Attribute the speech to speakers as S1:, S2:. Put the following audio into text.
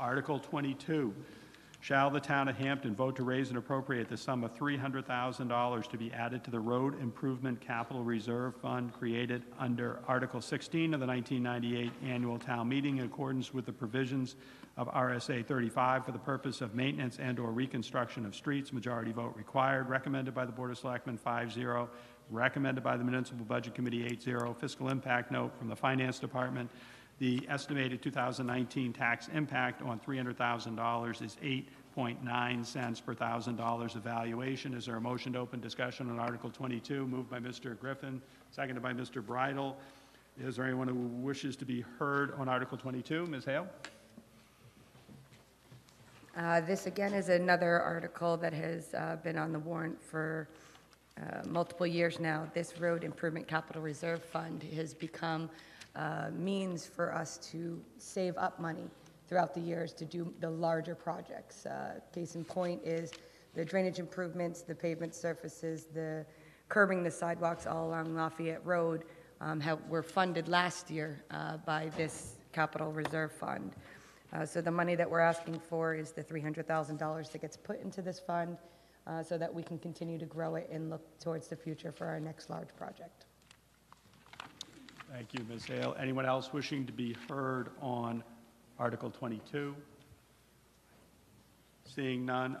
S1: Article 22, shall the town of Hampton vote to raise and appropriate the sum of $300,000 to be added to the Road Improvement Capital Reserve Fund created under Article 16 of the 1998 Annual Town Meeting in accordance with the provisions of RSA 35 for the purpose of maintenance and/or reconstruction of streets, majority vote required, recommended by the Board of Selectmen 5-0, recommended by the Municipal Budget Committee 8-0, fiscal impact note from the Finance Department, the estimated 2019 tax impact on $300,000 is 8.9 cents per thousand dollars evaluation. Is there a motion to open discussion on Article 22? Moved by Mr. Griffin, seconded by Mr. Bridle. Is there anyone who wishes to be heard on Article 22? Ms. Hale?
S2: Uh, This, again, is another article that has uh, been on the warrant for uh, multiple years now. This Road Improvement Capital Reserve Fund has become a means for us to save up money throughout the years to do the larger projects. Uh, Case in point is the drainage improvements, the pavement surfaces, the curbing the sidewalks all along Lafayette Road um, have- were funded last year uh, by this capital reserve fund. Uh, So the money that we're asking for is the $300,000 that gets put into this fund uh, so that we can continue to grow it and look towards the future for our next large project.
S1: Thank you, Ms. Hale. Anyone else wishing to be heard on Article 22? Seeing none,